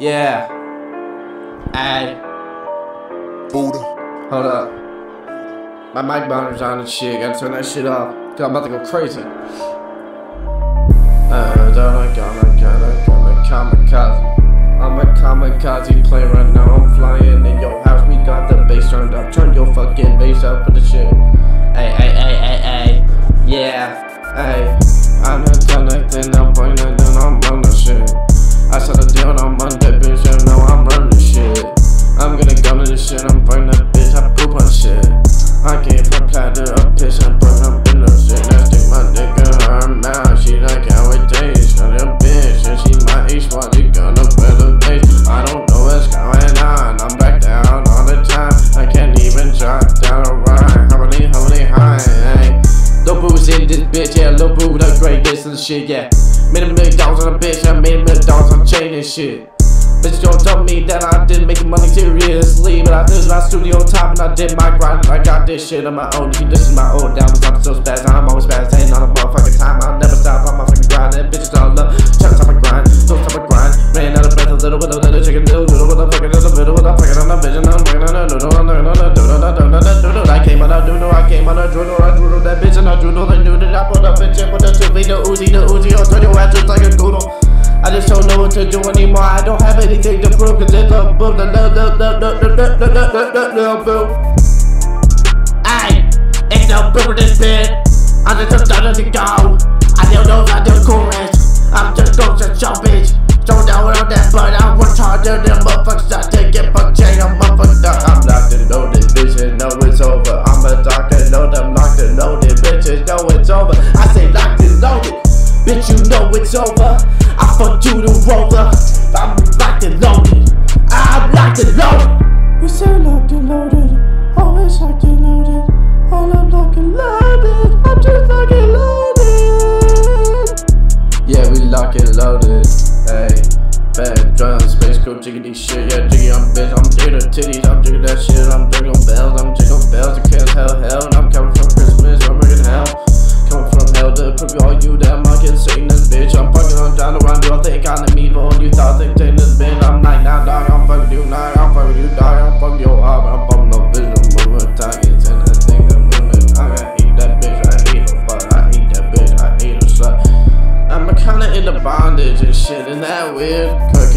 Yeah. Ay. Buddha. Hold up. My mic monitor's on and shit. Gotta turn that shit off. Cause I'm about to go crazy. Uh, gonna, gonna, kamikaze. I'm a kamikaze play this bitch, yeah. Lil Boo, the greatest and shit, yeah. Made a million dollars on a bitch, I made a million dollars on chain and shit. Bitch, don't tell me that I didn't make money seriously, but I did my studio time and I did my grind. I got this shit on my own. You this is my old down, I'm so spaz. I'm always spaz, ain't on a motherfucking time. I'll never stop on my fucking grind. And bitches all love, trying to the Uzi, the Uzi, I'll turn your ass just like a goodle. I just don't know what to do anymore. I don't have anything to prove cause it's a boom, the love, the love, the love, the love, the love, the boom. Aye, it's a boom this bit. I'm just starting to go. I don't know if I do chorus. I'm just going to show bitch. Don't know what that, but I work harder than motherfuckers that to get fucked chain. I'm motherfucked up. I'm locked and loaded, bitches know it's over. Bitch, you know it's over. I fuck you the roller. I'm locked and loaded. I'm locked and loaded. We say locked and loaded. Always locked and loaded. All I'm locked and loaded. I'm just locked and loaded. Yeah, we lock and loaded. Hey, bad drums, space cool, jiggity shit. Yeah, jiggy, I'm bitch. I'm jigging the titties. I'm jigging that shit. I'm jigging bells. I'm jigging bells. I can't tell hell. And I'm coming from shit. Isn't that weird?